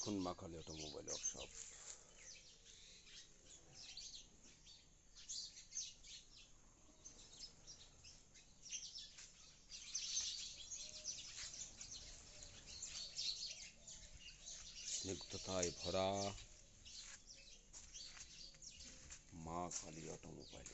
দেখুন মা Kali automobile workshop. স্নিগ্ধতায় ভরা মা কালী অটোমোবাইল